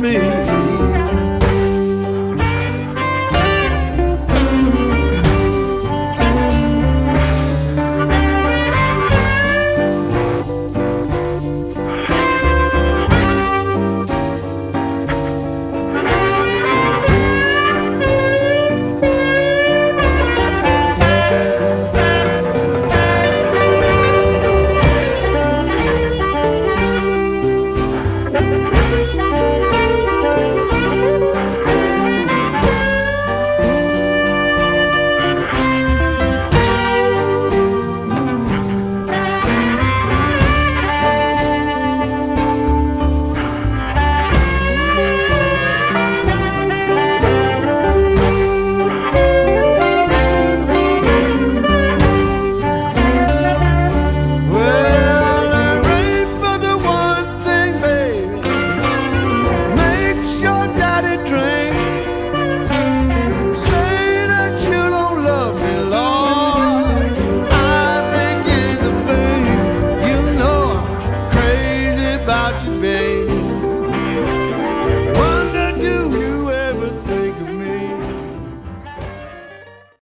me.